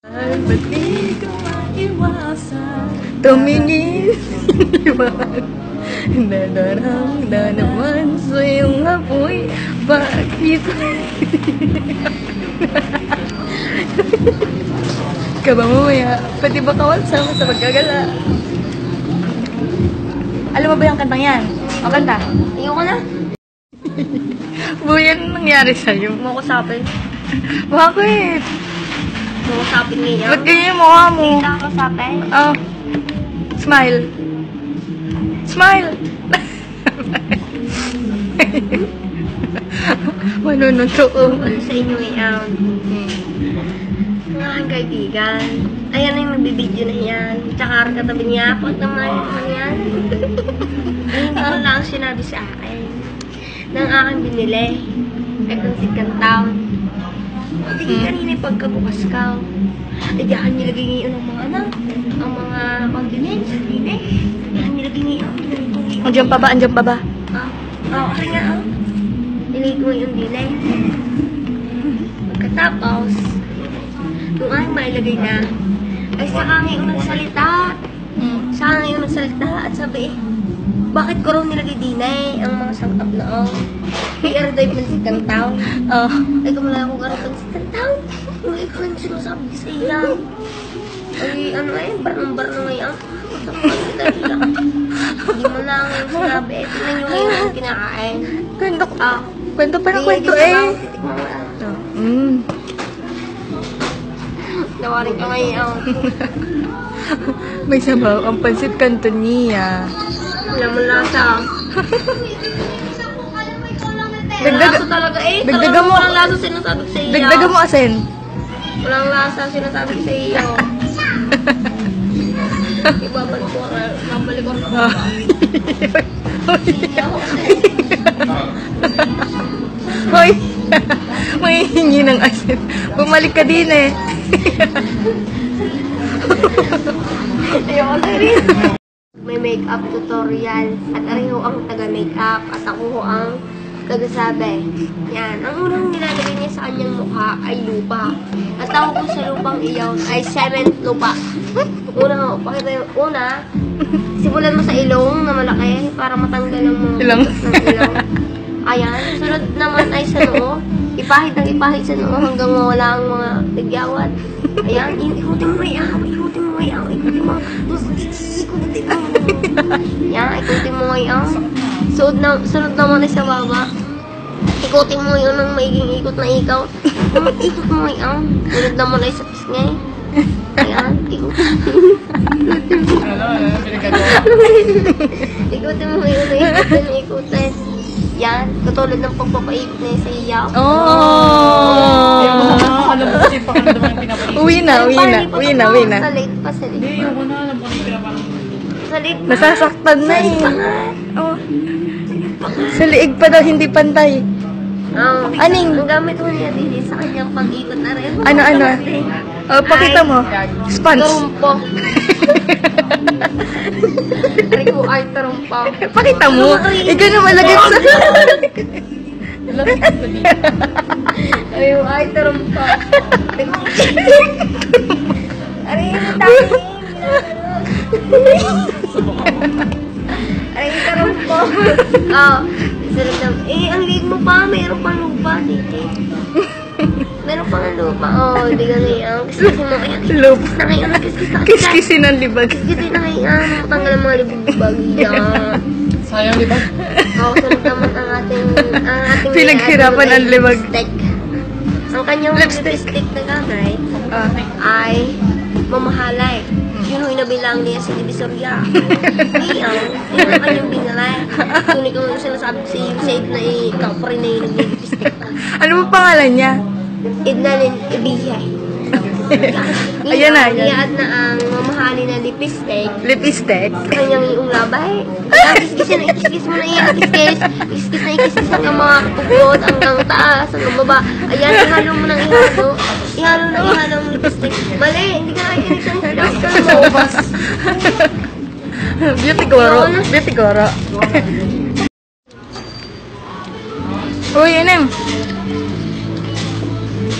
Ay, ba't di maiwasan? Tumingin iwan Nadarang na naman sa iyong apoy Bakit? Kaba mamaya, pwede ba kawal sama sa pagkagala? Alam mo ba yung kantang yan? O kanta? Ayoko na. Buyan nangyari sa'yo. Mo ko sabi. Bakit? Mo ko sabi ngayon. Ba't ganyan yung mukha mo? Kita ko sabi. Oh. Smile. Smile. Manununtoong. Ano sa inyo ngayon? Mga kaibigan. Ayan na yung nagbibideo na yan. Tsaka katabi niya. Pag naman naman yan. Hindi ko lang sinabi sa akin. Nang aking binili. Ay kung si Kantaw. Hindi mm. kanina yung pagkabukas ka. Di akin nilagay ngayon ang mga ano. Ang mga condiments. Hindi. Di akin nilagay ngayon. Andiyan pa ba? Andiyan pa ba? Ah, oh, okay nga, oh. Nilagay ko yung delay. Pagkatapos, nung ay mailagay na, ay saka ngayon nagsalita. Hmm. Saka ngayon nagsalita at sabi, eh, bakit ko raw nilagay dinay ang mga sangkap na oh. May airdive man si Kantaw. Oh. Ay, kumala ko karapan si Kantaw. Ay, ko lang sinasabi sa iya. Ay, ano eh, barnong-barnong ngayon. Hindi mo na ngayon sinabi. Eh, tingnan nyo ngayon kinakain. Kwento. Ah, Kwento pa ng kwento eh. lang. Mm. Nawarin ka ngayon. May sabaw ang pansit cantonia. Wala mo lasa. Dagdag- lasa talaga eh. dagdagan mo- Walang lasa sinasabi sa iyo. Dagdagan mo asin. Walang lasa sinasabi sa iyo. Ibabalik ko. Babalik ko. Ah. Hoy! May hingi ng asin. Bumalik ka din eh. Ayoko na rin. May makeup tutorial at ariho ang taga-makeup at ako ho ang taga-sabi. Yan. Ang unang nilalagay niya sa kanyang mukha ay lupa. At tawag ko sa lupang iyon ay cement lupa. Una ho, pakita yung una, simulan mo sa ilong na malaki para matanggal ang mga Ilong. ng ilong. Ayan. Sunod naman ay sa noo. Ipahit ang ipahit sa noo hanggang mawala ang mga tigyawat. Ayan. Ikutin mo yan. Ikutin mo yan. Ikutin mo. Ikutin mo. Yan. Ikutin mo yan. Sunod, na, sunod naman ay sa baba. Ikutin mo yun ng maiging ikot na ikaw. Ikot mo yan. Sunod naman ay sa pisngay. Ayan. Ikutin Ikutin mo yun. Ikutin, ikutin. Yan. Katulad ng pagpapaikot na sa iyaw. Oh! Alam mo kasi pakiramdaman yung pinapalik. Uwi na, uwi na, uwi na, uwi na. Sa late pa, sa late Hindi, pa. ayoko na. Alam mo na yung. Sa late pa. Nasasaktan na eh. Oh. Sa liig pa daw hindi pantay. Oh, Aning? Ang gamit mo niya din sa kanyang pag-ikot na rin. Ano, ano? Oh, pakita mo. Sponge. Tarumpo. Ari ko ay tarumpo. Pakita mo. Ikaw na malagay sa... Ko ay tarumpo. Ko tayo. Oh, sarap na. Eh, ang liig mo pa. Mayroon pang lupa dito. Meron pang lupa. Oh, hindi ka ngayon. Kiskisin mo ngayon. Loop. Na ngayon, nagkiskis na kita. Kiskisin ng libag. Kiskisin na ngayon. Matanggal ang mga libag yan. Sayang, di ba? Oo, sunod naman ang ating, ang ating Pinaghirapan ang libag. lipstick. Ang kanyang Lipstick. lipstick, na gamay Ah. ay mamahalay. Yun yung inabilang niya sa Divisoria. Iyan, yun ang kanyang binalay. Yun ikaw yung sinasabi ko sa iyo, sa na ikaw pa rin na yung nag-lipstick. Ano mo pangalan niya? Idnalin ibihe. Ayan na. Iyan na ang mamahali na lipstick. Lipstick. kanyang iong labay. Kaya kiskis na ikiskis mo na iyan, kiskis. Kiskis na ikiskis hanggang mga kapugod, hanggang taas, hanggang baba. Ayan, ihalo mo ng ihalo. Ihalo ng ihalo ang lipstick. Mali, hindi ka nakikinig sa na maubas. Beauty goro. Beauty goro. Uy, ano?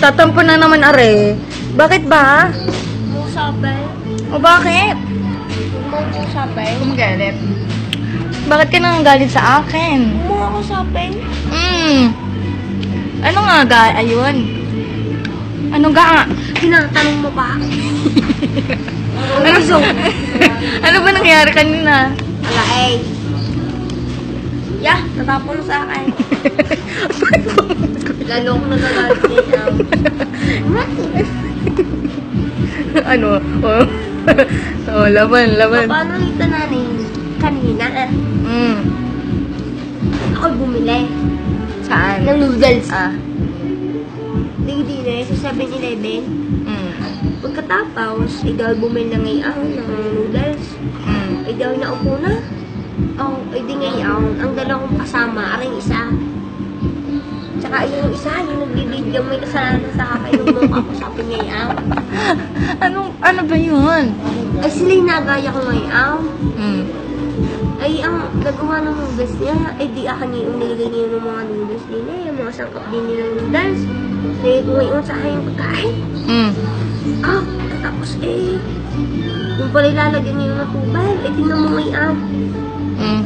Nagtatampo na naman, are. Bakit ba? Musapay. O bakit? Mga musapay. Kumagalit. Bakit ka nang galit sa akin? Mga musapay. Hmm. Ano nga ga? Ayun. Ano ga? Tinatanong mo pa? Ano, ano ba nangyari kanina? Ala eh. Yeah, natapon sa akin. Lalo ko nagagalit din. ano? Oh. oh, laban, laban. Paano nito nanin? Kanina, Mm. ako bumili Saan? ng noodles. Ah. Hindi na sa 7-Eleven. Mm. Pagkatapos, ikaw bumili na ngayon ng noodles. Mm. Ikaw na upo na. Oh, eh di ngayon, ang dalawa kong kasama, aring isa. Tsaka yung isa, yung nagbibideo, may kasalanan sa akin yung mukha ko sa ngayon. Anong, ano ba yun? Ay sila yung nagaya ko ngayon. Mm. Ay, ang nagawa ng noodles niya, ay di akin yung nilagay niya ng mga noodles eh, yung mga sangkap din nila ng noodles. Nilagay ko ngayon sa akin yung pagkain. Mm. Ah, tapos eh, yung pala ilalagyan niya yung tubig, eh tingnan mo ngayon. Mm.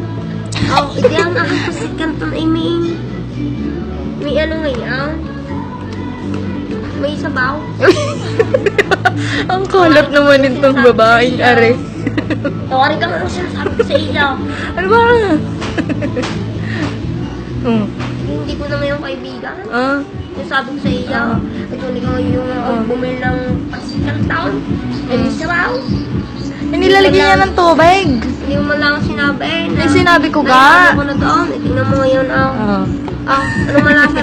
Oh, iti ang aking pasit kanton ay May sabaw. Ang kalat naman itong babaeng are. Tawarin ka mo siya, sabi ko sa iyo. Ano ba? mm. Hindi ko naman yung kaibigan. Ah. Yung sabi ko sa iyo, at hindi ko yung uh, bumili ng pasit kanton. Eh, may sabaw. Hindi lalagyan niya ng tubig. Hindi mo man lang sinabi. Na, Ay, sinabi ko na- ka. Ano ko na doon, eh, tingnan mo ngayon, oh. Ah. Oh, ano man lang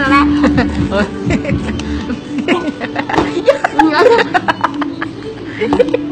Thank you.